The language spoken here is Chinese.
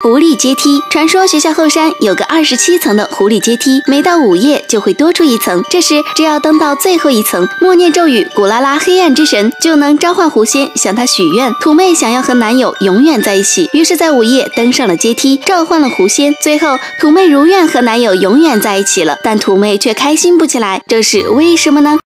狐狸阶梯，传说学校后山有个二十七层的狐狸阶梯，每到午夜就会多出一层。这时，只要登到最后一层，默念咒语“古拉拉黑暗之神”，就能召唤狐仙向他许愿。土妹想要和男友永远在一起，于是，在午夜登上了阶梯，召唤了狐仙。最后，土妹如愿和男友永远在一起了，但土妹却开心不起来，这是为什么呢？